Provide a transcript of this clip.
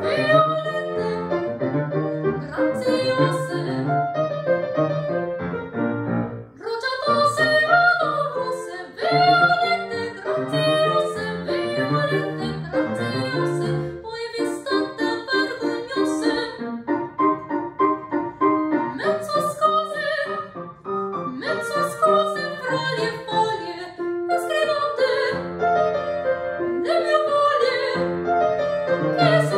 Grazie Listen.